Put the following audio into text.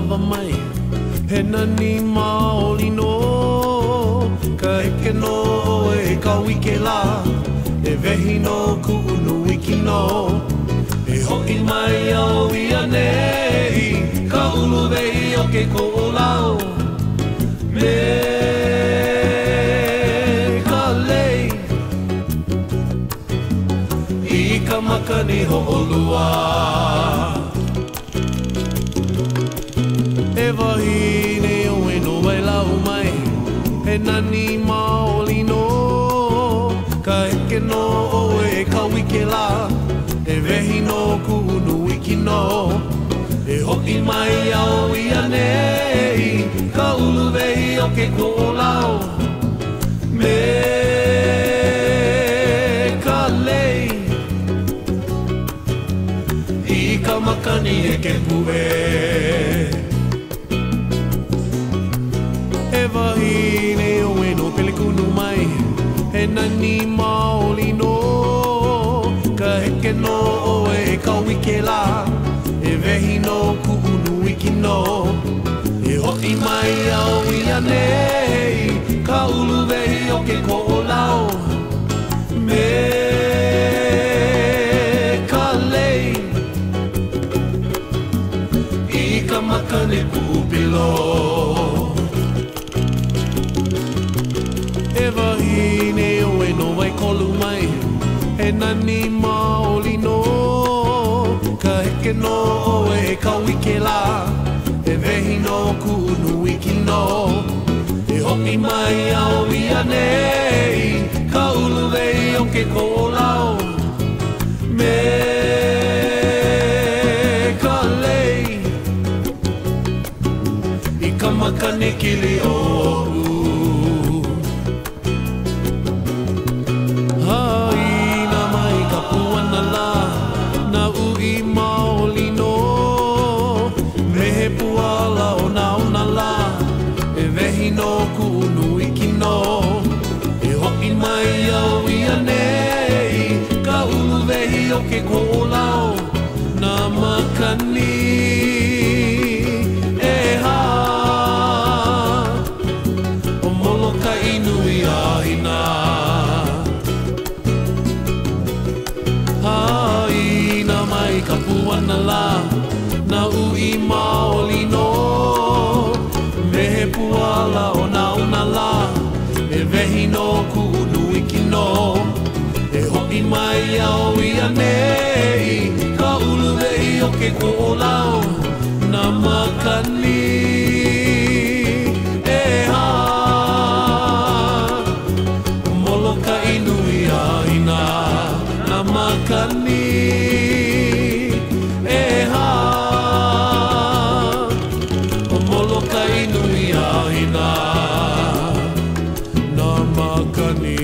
lava mai He nani maoli no Ka eke no e ka wike la E vehi no ku unu wiki no E hoi mai au i anei Ka ulu vei o ke ko olau Me ka lei I ka makani ho olua Me ka lei mai au i anei Ka ulu vei o ke kōlau Me ka lei I ka makani e ke puwe E vahi ne o eno pele kunu mai E nani maoli no Ka heke no o e ka wike lai nei ka ulu vei o ke ko o lau me ka lei i ka maka ne kupilo e vahi ne o e no vai kolu mai e nani maoli no ka heke no o e ka wike la no o e ka wike la te vehi no ku nui ki no e hopi mai au ia nei ka ulu vei o ke kōlau me ka lei i ka makane ki o oh, o ke kōlao Nā makani e hā O molo ka inui a ina Hāi nā mai ka puana lā Nā ui maoli no Mehe puala o nā una lā E vehi no ku unui kino E hoi mai au ke ko lao na makani e ha molo ka inu ia ina na makani e ha molo ka inu ia ina na makani